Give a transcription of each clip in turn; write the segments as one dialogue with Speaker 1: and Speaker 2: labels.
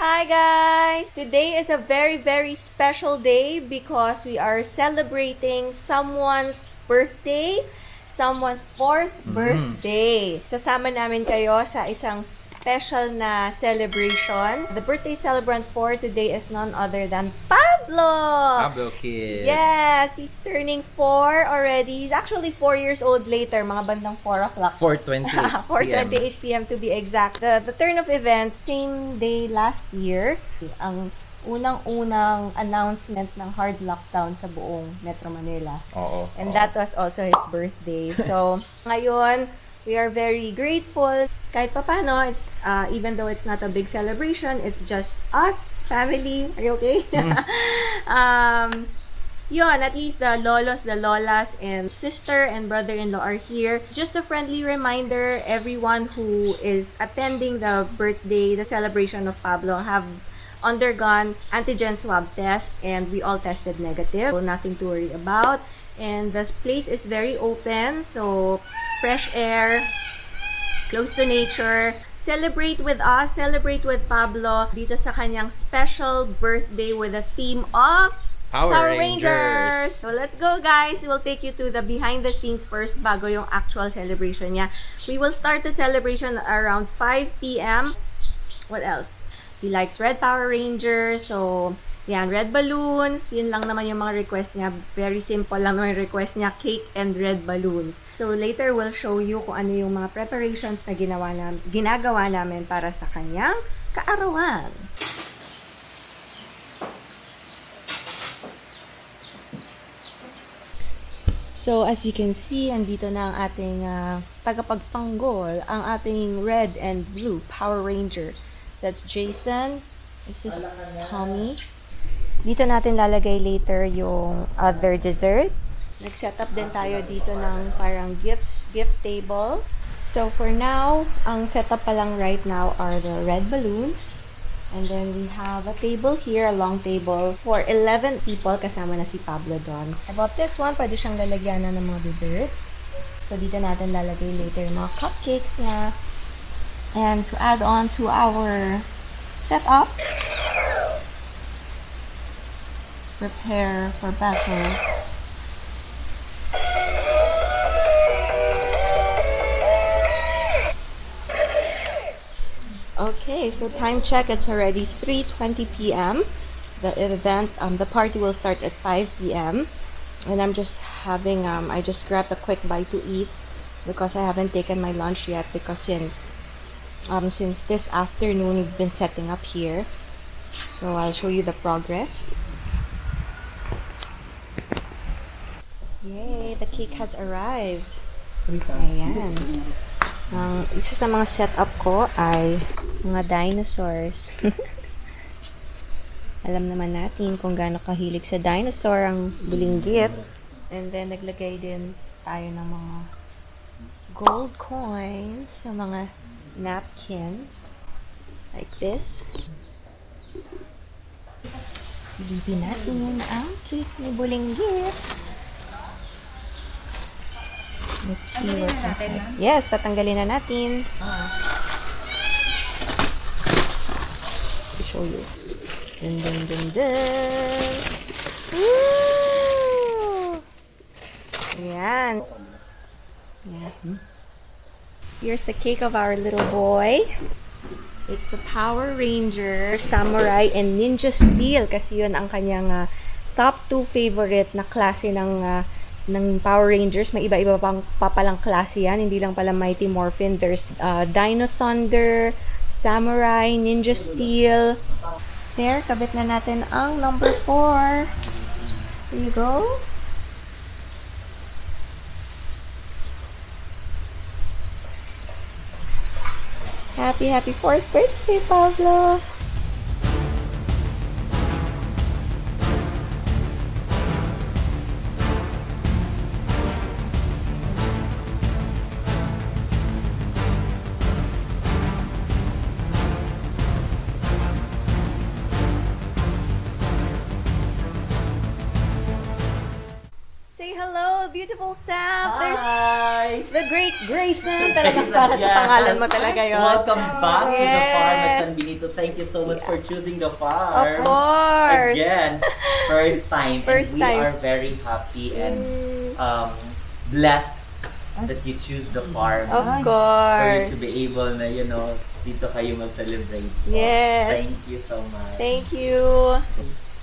Speaker 1: Hi guys! Today is a very very special day because we are celebrating someone's birthday, someone's fourth birthday. Sasama namin kayo sa isang special na celebration. The birthday celebrant for today is none other than Pablo!
Speaker 2: Pablo Kid.
Speaker 1: Yes, he's turning four already. He's actually four years old later, mga bandang 4 o'clock.
Speaker 2: 4.28
Speaker 1: 4.28 p.m. to be exact. The, the turn of events, same day last year, ang unang-unang announcement ng hard lockdown sa buong Metro Manila.
Speaker 2: Oo.
Speaker 1: And
Speaker 2: oo.
Speaker 1: that was also his birthday. So, ngayon, we are very grateful. Kahit pa paano, it's, uh, even though it's not a big celebration, it's just us, family. Are you okay? um, yun, at least the lolos, the lolas, and sister and brother-in-law are here. Just a friendly reminder, everyone who is attending the birthday, the celebration of Pablo, have undergone antigen swab test and we all tested negative. So nothing to worry about. And the place is very open, so fresh air, close to nature. Celebrate with us, celebrate with Pablo dito sa kanyang special birthday with a theme of
Speaker 2: Power, Rangers.
Speaker 1: So let's go guys. We'll take you to the behind the scenes first bago yung actual celebration niya. We will start the celebration around 5 p.m. What else? He likes red Power Rangers. So, yan, red balloons. Yun lang naman yung mga request niya. Very simple lang naman yung request niya. Cake and red balloons. So, later we'll show you kung ano yung mga preparations na ginawa na, ginagawa namin para sa kanyang kaarawan. So, as you can see, andito na ang ating ah, tagapagtanggol, ang ating red and blue Power Ranger. That's Jason. This is Tommy. Dito natin lalagay later yung other dessert. Nag-set up din tayo dito ng parang gifts, gift table. So, for now, ang setup pa lang right now are the red balloons. And then we have a table here, a long table for 11 people kasama na si Pablo doon. About this one, pwede siyang lalagyan na ng mga desserts. So dito natin lalagay later yung mga cupcakes niya. And to add on to our setup, prepare for battle. Okay, so time check. It's already 3:20 p.m. The event, um, the party will start at 5 p.m. And I'm just having, um, I just grabbed a quick bite to eat because I haven't taken my lunch yet because since, um, since this afternoon we've been setting up here. So I'll show you the progress. Yay! The cake has arrived. Ayan. Ang isa sa mga setup ko ay mga dinosaurs. Alam naman natin kung gaano kahilig sa dinosaur ang bulinggit. And then, naglagay din tayo ng mga gold coins sa mga napkins. Like this. Silipin natin ang cake ni bulinggit. Let's see what's inside. Yes, tatanggalin na natin. To show you. Dun, dun, dun, dun. Woo! Ayan. Ayan. Here's the cake of our little boy. It's the Power Ranger, Samurai, and Ninja Steel kasi yun ang kanyang ah, top 2 favorite na klase ng ah, ng Power Rangers. May iba-iba pang papalang klase yan. Hindi lang pala Mighty Morphin. There's uh, Dino Thunder, Samurai, Ninja Steel. There, kabit na natin ang number 4. There you go. Happy, happy 4th birthday, Pablo! beautiful staff.
Speaker 3: Hi!
Speaker 1: There's the great Grayson. Talagang para sa pangalan mo talaga yun.
Speaker 3: Welcome back yes. to the farm at San Benito. Thank you so much yeah. for choosing the farm.
Speaker 1: Of course!
Speaker 3: Again, first time.
Speaker 1: First
Speaker 3: and we
Speaker 1: time.
Speaker 3: are very happy and
Speaker 1: mm.
Speaker 3: um, blessed that you choose the farm.
Speaker 1: Of course.
Speaker 3: For you to be able na, you know, dito kayo mag-celebrate. Oh,
Speaker 1: yes.
Speaker 3: Thank you so much.
Speaker 1: Thank you.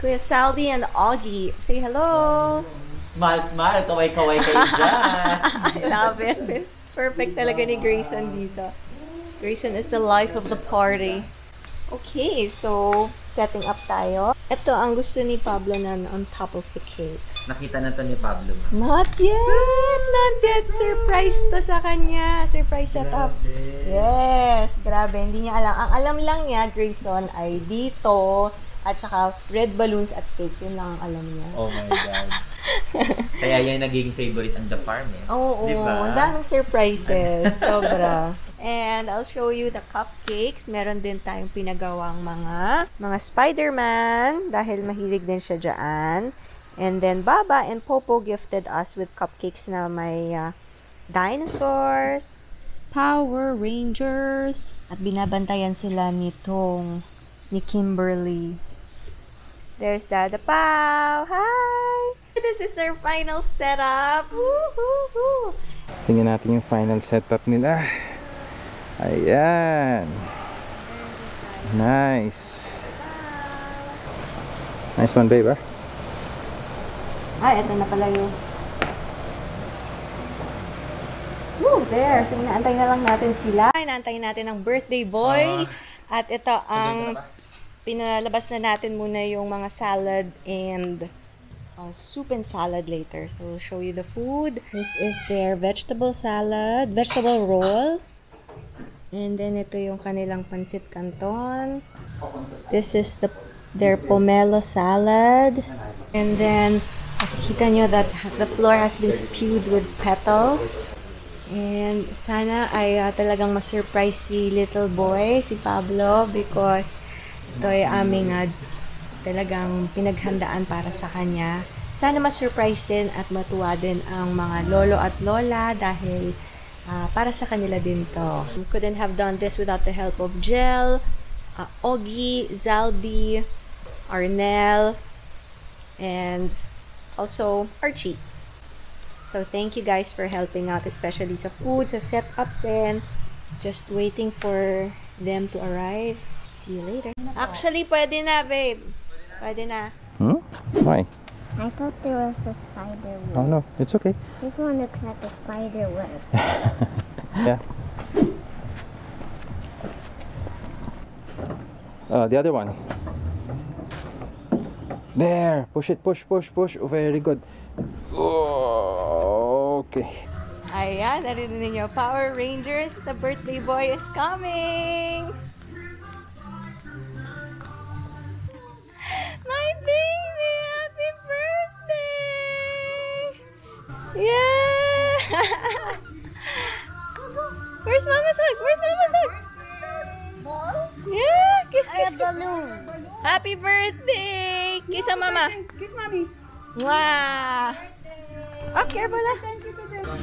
Speaker 1: Kuya Saldi and Augie, say hello. hello.
Speaker 3: Smile, smile. Kaway-kaway kayo dyan.
Speaker 1: I love it. Perfect talaga ni Grayson dito. Grayson is the life of the party. Okay, so setting up tayo. Ito ang gusto ni Pablo na on top of the cake.
Speaker 3: Nakita na to ni Pablo.
Speaker 1: Not yet! Not yet! Surprise to sa kanya. Surprise setup.
Speaker 3: Grabe.
Speaker 1: Yes! Grabe, hindi niya alam. Ang alam lang niya, Grayson, ay dito at saka red balloons at cake. Yun lang ang alam niya.
Speaker 3: Oh my God. Kaya naging favorite ang The Farm eh.
Speaker 1: Oo,
Speaker 3: Di ba?
Speaker 1: ang daming surprises. Sobra. And I'll show you the cupcakes. Meron din tayong pinagawang mga mga Spider-Man dahil mahilig din siya dyan. And then Baba and Popo gifted us with cupcakes na may uh, dinosaurs, Power Rangers, at binabantayan sila nitong ni Kimberly. There's Dada Pau. Hi! This is our final setup. Woo-hoo-hoo.
Speaker 2: Tingnan natin yung final setup nila. Ayan. Nice. Nice one, babe, ah.
Speaker 1: Ay, ito na pala yung... Woo, there. So, inaantay na lang natin sila. Inaantay natin ang birthday boy. At ito ang... Pinalabas na natin muna yung mga salad and uh, soup and salad later. So, we'll show you the food. This is their vegetable salad, vegetable roll. And then, ito yung kanilang pancit canton. This is the their pomelo salad. And then, makikita nyo that the floor has been spewed with petals. And sana ay uh, talagang ma-surprise si little boy, si Pablo, because ito ay aming uh, talagang pinaghandaan para sa kanya. Sana ma-surprise din at matuwa din ang mga lolo at lola dahil ah, para sa kanila din to. Couldn't have done this without the help of Jel, uh, Ogie, Zalbi, Arnel, and also Archie. So, thank you guys for helping out, especially sa food, sa setup din. Just waiting for them to arrive. See you later. Actually, pwede na, babe. Pwede na.
Speaker 2: Hmm? Why?
Speaker 4: I thought there was a spider web.
Speaker 2: Oh, no. It's okay.
Speaker 4: This one looks like a spider web.
Speaker 2: Yeah. Uh, the other one. There. Push it. Push, push, push. Oh, very good. Oh, okay.
Speaker 1: Ayan, narinig niyo. Power Rangers, the birthday boy is coming! Mwah! Oh, careful na.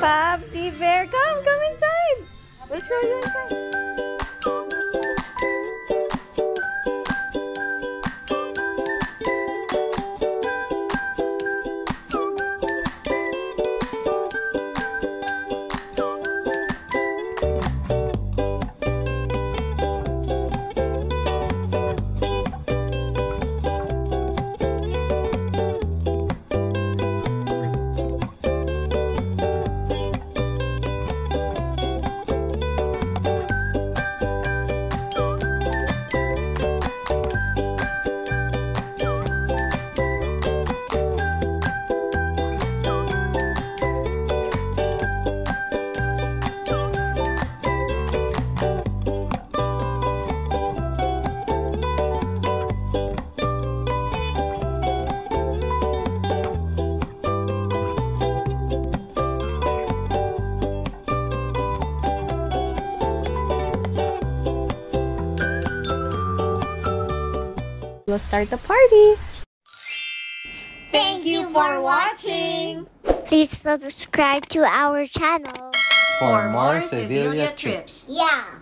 Speaker 1: Popsy Bear, come, come inside. We'll show you inside. We'll start the party.
Speaker 4: Thank you for watching! Please subscribe to our channel.
Speaker 2: For more Sevilla trips.
Speaker 4: Yeah.